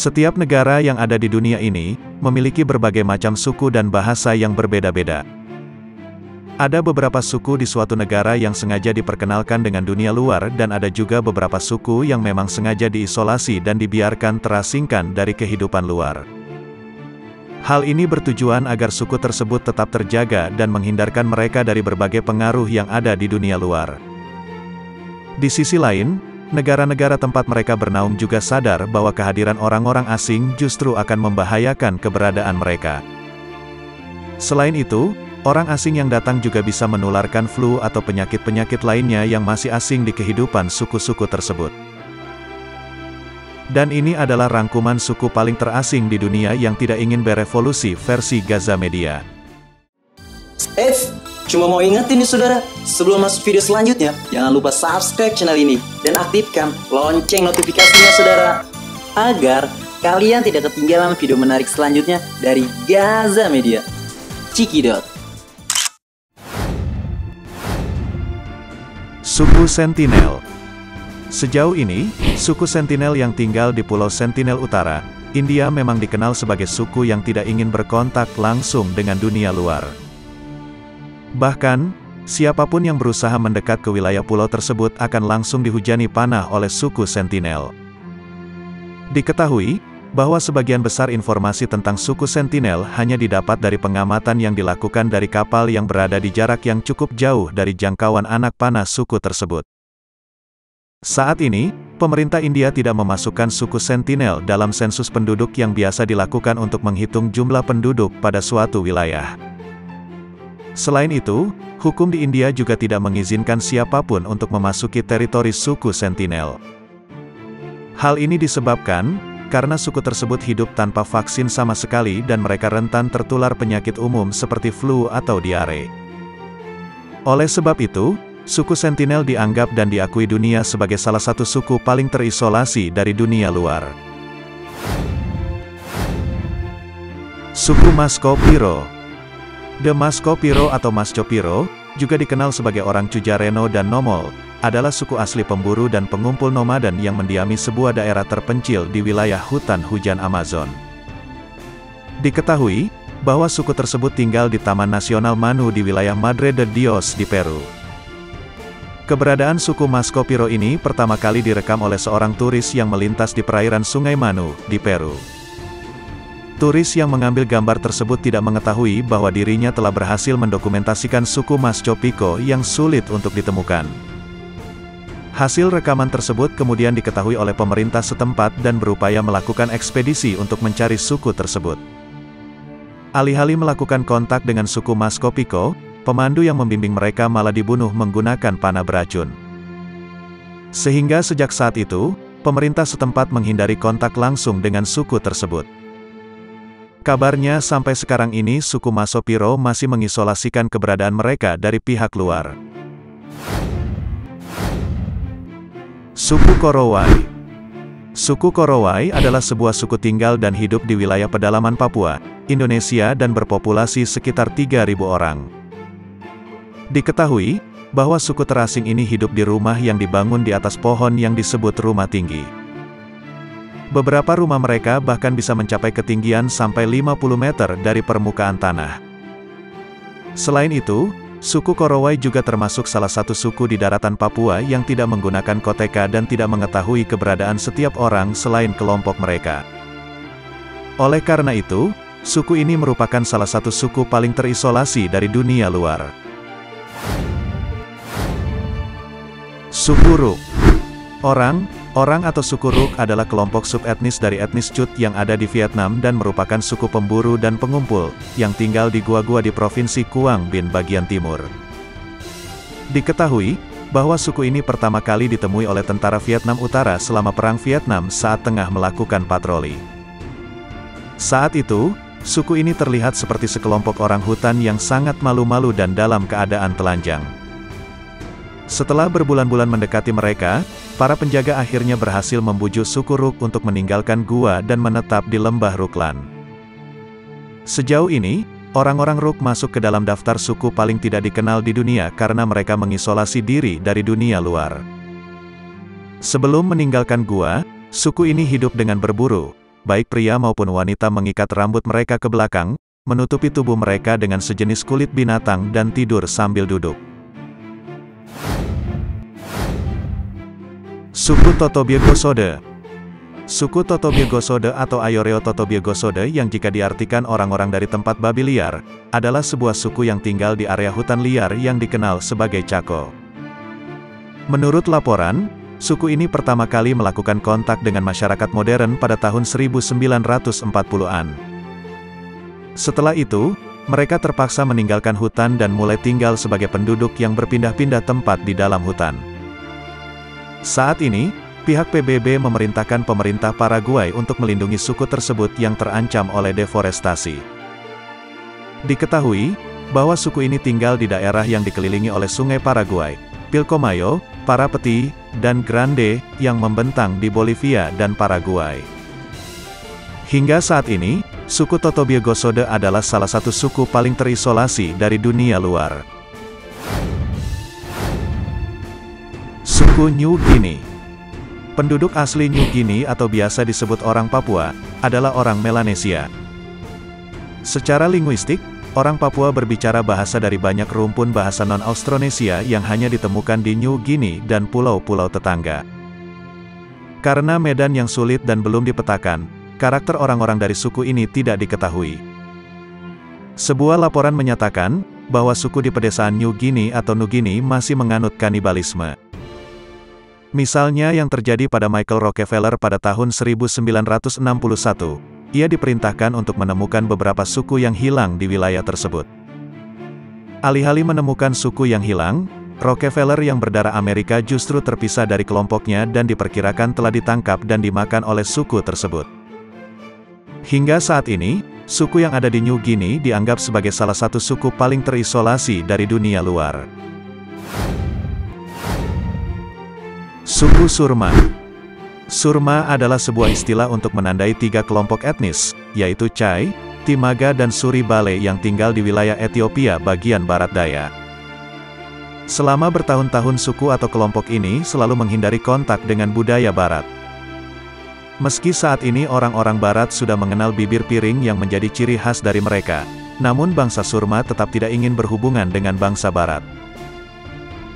Setiap negara yang ada di dunia ini, memiliki berbagai macam suku dan bahasa yang berbeda-beda. Ada beberapa suku di suatu negara yang sengaja diperkenalkan dengan dunia luar dan ada juga beberapa suku yang memang sengaja diisolasi dan dibiarkan terasingkan dari kehidupan luar. Hal ini bertujuan agar suku tersebut tetap terjaga dan menghindarkan mereka dari berbagai pengaruh yang ada di dunia luar. Di sisi lain, negara-negara tempat mereka bernaung juga sadar bahwa kehadiran orang-orang asing justru akan membahayakan keberadaan mereka. Selain itu, Orang asing yang datang juga bisa menularkan flu atau penyakit-penyakit lainnya yang masih asing di kehidupan suku-suku tersebut. Dan ini adalah rangkuman suku paling terasing di dunia yang tidak ingin berevolusi versi Gaza Media. Eh, cuma mau ingetin nih saudara, sebelum masuk video selanjutnya, jangan lupa subscribe channel ini dan aktifkan lonceng notifikasinya saudara, agar kalian tidak ketinggalan video menarik selanjutnya dari Gaza Media. Cikidot. Suku Sentinel Sejauh ini, suku Sentinel yang tinggal di Pulau Sentinel Utara, India memang dikenal sebagai suku yang tidak ingin berkontak langsung dengan dunia luar. Bahkan, siapa pun yang berusaha mendekat ke wilayah pulau tersebut akan langsung dihujani panah oleh suku Sentinel. Diketahui, bahwa sebagian besar informasi tentang suku Sentinel hanya didapat dari pengamatan yang dilakukan dari kapal yang berada di jarak yang cukup jauh dari jangkauan anak panah suku tersebut. Saat ini, pemerintah India tidak memasukkan suku Sentinel dalam sensus penduduk yang biasa dilakukan untuk menghitung jumlah penduduk pada suatu wilayah. Selain itu, hukum di India juga tidak mengizinkan siapa pun untuk memasuki teritori suku Sentinel. Hal ini disebabkan, karena suku tersebut hidup tanpa vaksin sama sekali dan mereka rentan tertular penyakit umum seperti flu atau diare. Oleh sebab itu, suku Sentinel dianggap dan diakui dunia sebagai salah satu suku paling terisolasi dari dunia luar. Suku Masko Piro The Masko Piro atau Masco Piro, juga dikenal sebagai orang Cujareno dan Nomol, adalah suku asli pemburu dan pengumpul nomaden yang mendiami sebuah daerah terpencil di wilayah hutan hujan Amazon. Diketahui, bahwa suku tersebut tinggal di Taman Nasional Manu di wilayah Madre de Dios di Peru. Keberadaan suku Maskopiro ini pertama kali direkam oleh seorang turis yang melintas di perairan Sungai Manu, di Peru. Turis yang mengambil gambar tersebut tidak mengetahui bahwa dirinya telah berhasil mendokumentasikan suku Mascopico yang sulit untuk ditemukan. Hasil rekaman tersebut kemudian diketahui oleh pemerintah setempat dan berupaya melakukan ekspedisi untuk mencari suku tersebut. Alih-alih melakukan kontak dengan suku Maskopiko, pemandu yang membimbing mereka malah dibunuh menggunakan panah beracun. Sehingga sejak saat itu, pemerintah setempat menghindari kontak langsung dengan suku tersebut. Kabarnya sampai sekarang ini suku Masopiro masih mengisolasikan keberadaan mereka dari pihak luar. Suku Korowai Suku Korowai adalah sebuah suku tinggal dan hidup di wilayah pedalaman Papua, Indonesia dan berpopulasi sekitar 3.000 orang. Diketahui, bahwa suku terasing ini hidup di rumah yang dibangun di atas pohon yang disebut rumah tinggi. Beberapa rumah mereka bahkan bisa mencapai ketinggian sampai 50 meter dari permukaan tanah. Selain itu, Suku Korowai juga termasuk salah satu suku di daratan Papua yang tidak menggunakan koteka dan tidak mengetahui keberadaan setiap orang selain kelompok mereka. Oleh karena itu, suku ini merupakan salah satu suku paling terisolasi dari dunia luar. Suku Ruk Orang, Orang atau suku Ruk adalah kelompok subetnis dari etnis Cut yang ada di Vietnam dan merupakan suku pemburu dan pengumpul, yang tinggal di gua-gua di Provinsi Quang Binh bagian timur. Diketahui, bahwa suku ini pertama kali ditemui oleh tentara Vietnam Utara selama Perang Vietnam saat tengah melakukan patroli. Saat itu, suku ini terlihat seperti sekelompok orang hutan yang sangat malu-malu dan dalam keadaan telanjang. Setelah berbulan-bulan mendekati mereka, para penjaga akhirnya berhasil membujuk suku Ruk untuk meninggalkan gua dan menetap di lembah Ruklan. Sejauh ini, orang-orang Ruk masuk ke dalam daftar suku paling tidak dikenal di dunia karena mereka mengisolasi diri dari dunia luar. Sebelum meninggalkan gua, suku ini hidup dengan berburu, baik pria maupun wanita mengikat rambut mereka ke belakang, menutupi tubuh mereka dengan sejenis kulit binatang dan tidur sambil duduk. Suku Totobiegosode Suku Totobiegosode atau Ayoreo Totobiegosode yang jika diartikan orang-orang dari tempat babi liar, adalah sebuah suku yang tinggal di area hutan liar yang dikenal sebagai Chaco. Menurut laporan, suku ini pertama kali melakukan kontak dengan masyarakat modern pada tahun 1940-an. Setelah itu, mereka terpaksa meninggalkan hutan dan mulai tinggal sebagai penduduk yang berpindah-pindah tempat di dalam hutan. Saat ini, pihak PBB memerintahkan pemerintah Paraguay untuk melindungi suku tersebut yang terancam oleh deforestasi. Diketahui, bahwa suku ini tinggal di daerah yang dikelilingi oleh sungai Paraguay, Pilcomayo, Parapeti, dan Grande, yang membentang di Bolivia dan Paraguay. Hingga saat ini, suku Totobiogosode adalah salah satu suku paling terisolasi dari dunia luar. Suku New Guinea Penduduk asli New Guinea atau biasa disebut orang Papua, adalah orang Melanesia. Secara linguistik, orang Papua berbicara bahasa dari banyak rumpun bahasa non-Austronesia yang hanya ditemukan di New Guinea dan pulau-pulau tetangga. Karena medan yang sulit dan belum dipetakan, karakter orang-orang dari suku ini tidak diketahui. Sebuah laporan menyatakan, bahwa suku di pedesaan New Guinea atau Nugini masih menganut kanibalisme. Misalnya yang terjadi pada Michael Rockefeller pada tahun 1961, ia diperintahkan untuk menemukan beberapa suku yang hilang di wilayah tersebut. Alih-alih menemukan suku yang hilang, Rockefeller yang berdarah Amerika justru terpisah dari kelompoknya dan diperkirakan telah ditangkap dan dimakan oleh suku tersebut. Hingga saat ini, suku yang ada di New Guinea dianggap sebagai salah satu suku paling terisolasi dari dunia luar. Suku Surma Surma adalah sebuah istilah untuk menandai tiga kelompok etnis, yaitu Chai, Timaga dan Suri Bale yang tinggal di wilayah Ethiopia bagian barat daya. Selama bertahun-tahun suku atau kelompok ini selalu menghindari kontak dengan budaya barat. Meski saat ini orang-orang barat sudah mengenal bibir piring yang menjadi ciri khas dari mereka, namun bangsa Surma tetap tidak ingin berhubungan dengan bangsa barat.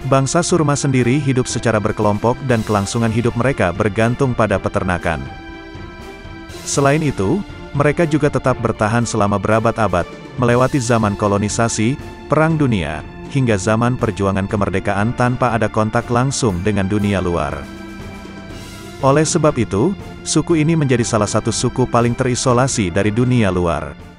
Bangsa Surma sendiri hidup secara berkelompok dan kelangsungan hidup mereka bergantung pada peternakan. Selain itu, mereka juga tetap bertahan selama berabad-abad, melewati zaman kolonisasi, perang dunia, hingga zaman perjuangan kemerdekaan tanpa ada kontak langsung dengan dunia luar. Oleh sebab itu, suku ini menjadi salah satu suku paling terisolasi dari dunia luar.